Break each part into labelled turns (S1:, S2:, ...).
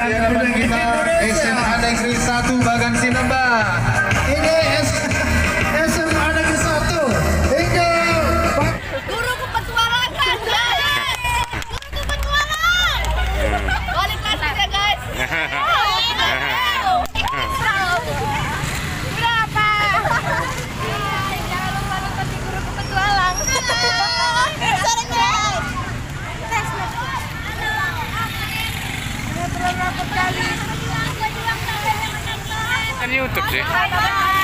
S1: Hadapan kita SMA Negeri 1 Bagan Sinemba. Ini SMA Negeri 1. Hingga
S2: Guru kepetualangan guys. Guru kepetualangan. Balik kelas ya guys.
S3: जी उत्तर से।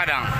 S3: Padang?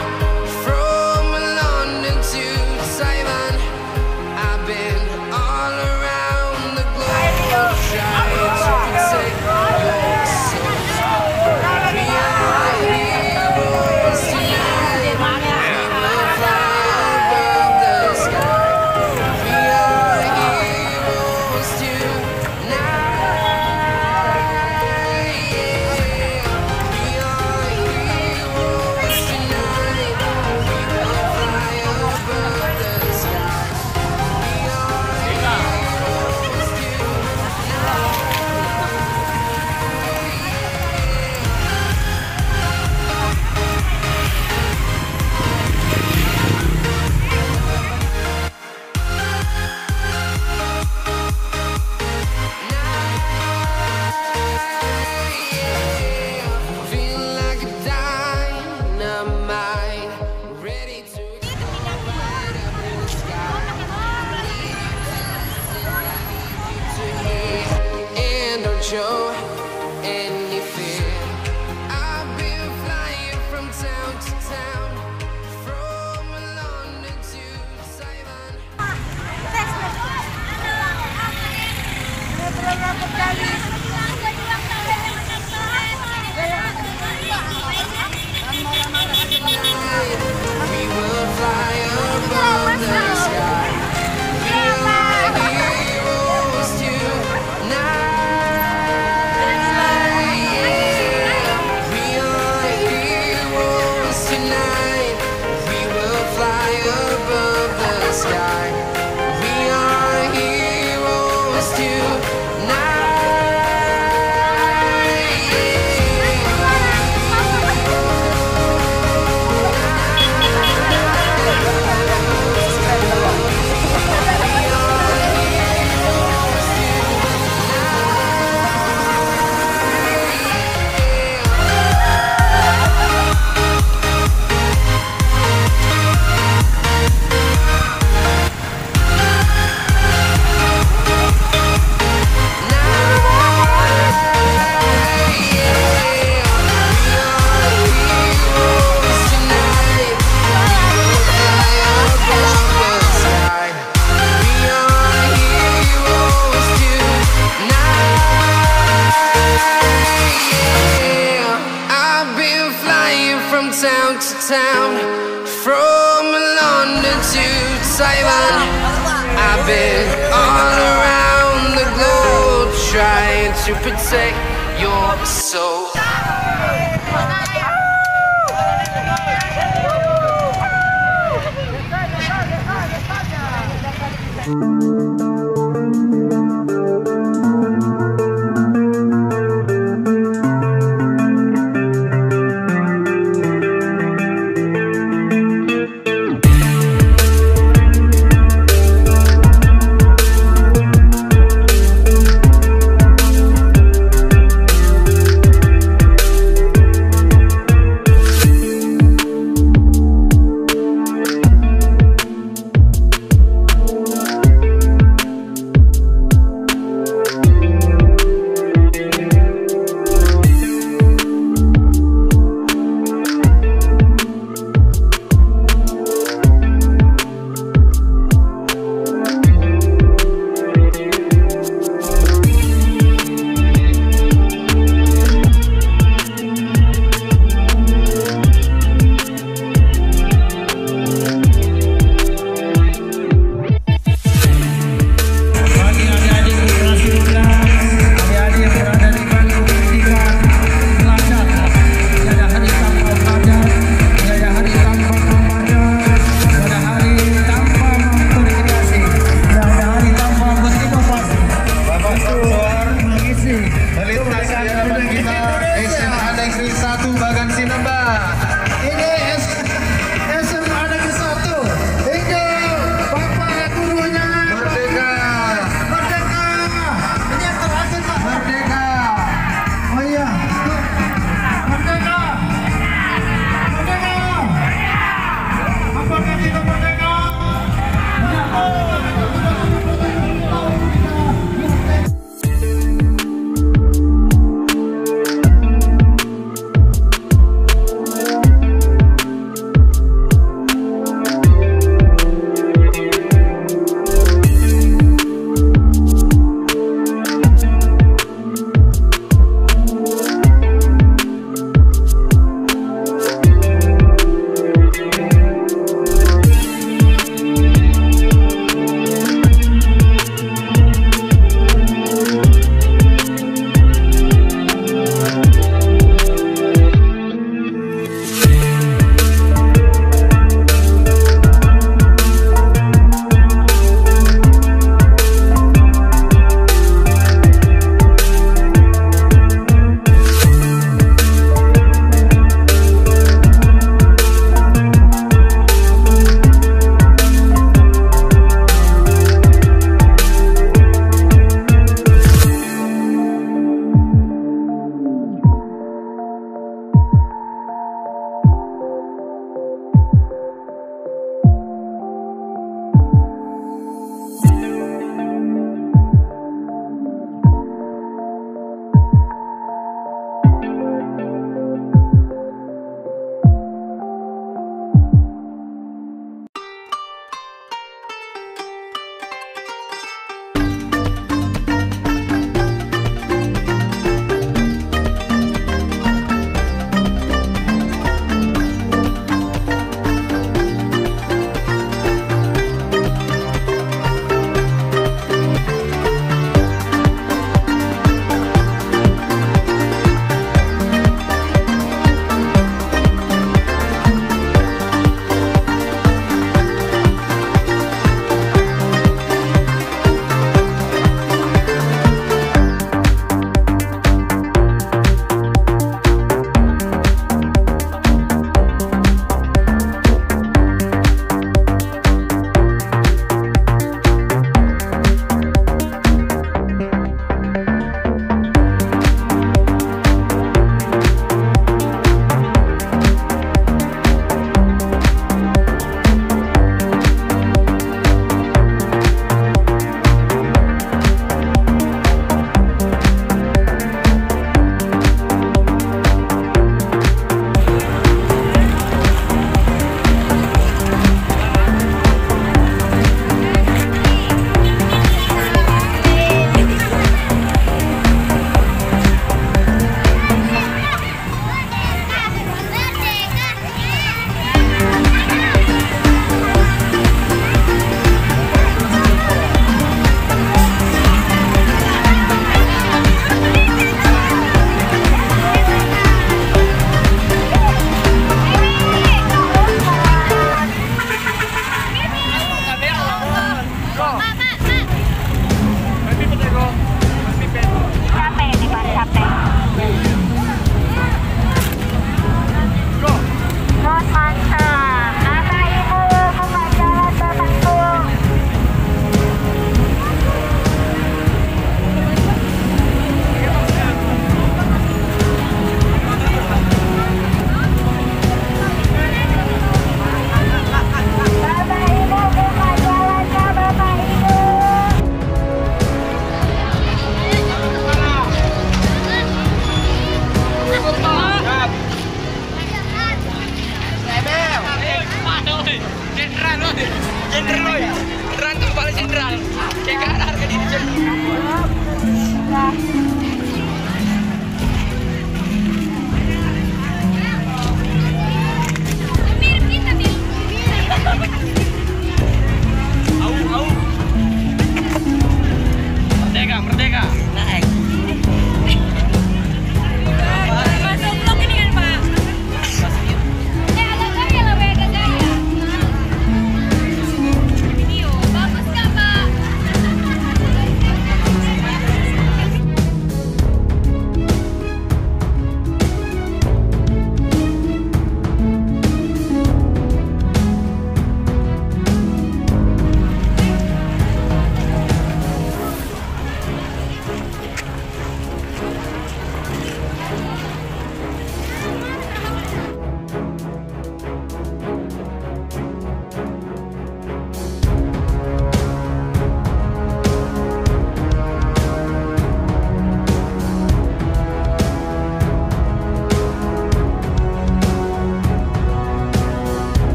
S2: stupid say you're so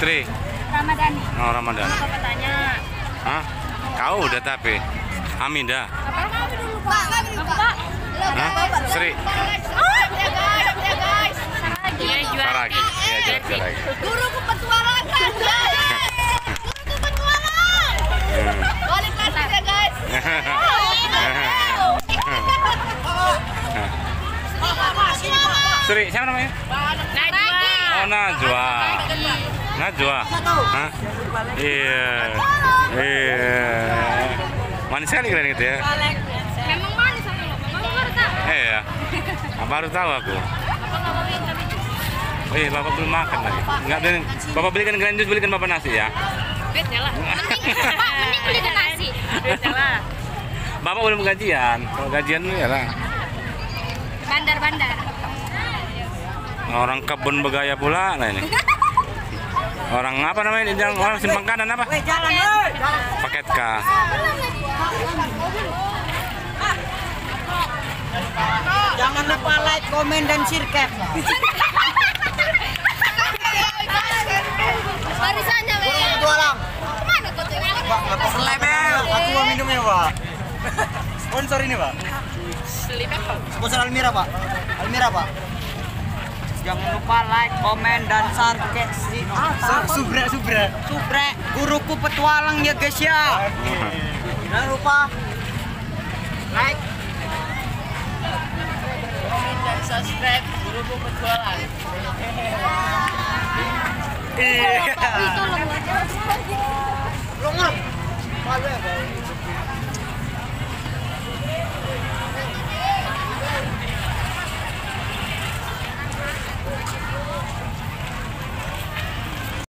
S2: Putri.
S4: Ramadhani.
S2: Oh, Ramadan.
S4: Bapak tanya.
S2: Hah? Kau udah tapi. Hamida.
S4: Apa? Pak, Pak.
S2: Hah? Sri.
S4: Oh, ya guys, guys. Lagi.
S2: Saragi. Iya, Saragi.
S4: Guru guys. Guru. Balik kelas ya, guys.
S2: Sri, siapa namanya? Oh, Najwa. Najwa. Hah? Iya. Iya. Manis sekali kalian gitu ya.
S4: Memang manis aku loh. Mama baru tahu.
S2: Iya. Baru tahu aku.
S4: Bapak
S2: Oh iya, Bapak belum makan lagi. Enggak, dan Bapak belikan grand jus, belikan Bapak nasi ya.
S4: Beda lah. Mending, Pak, mending beli ke nasi. Beda lah.
S2: Bapak belum gajian. Kalau gajian ya lah.
S4: Bandar-bandar.
S2: Orang kebun bergaya pula lah ini. Orang apa namanya? Yang orang simpang kanan apa? Paket K.
S5: Jangan lupa like, komen, dan share.
S4: Barisannya.
S5: Petualang.
S4: Ke mana kau tuh?
S5: Selebel. Aku mau minumnya, Pak. Sponsor ini, Pak. Sponsor Almira, Pak. Almira, Pak. Jangan lupa like, komen, dan share ke si Subre, Subre. Subre, guruku petualang ya guys ya. Jangan lupa like, komen, dan subscribe guruku petualang. Iya.
S4: Ih, tolong.